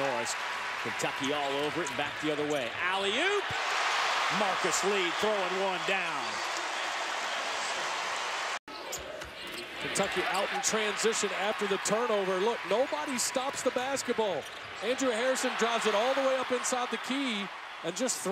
Norris. Kentucky all over it and back the other way. Alley-oop! Marcus Lee throwing one down. Kentucky out in transition after the turnover. Look, nobody stops the basketball. Andrew Harrison drives it all the way up inside the key and just throws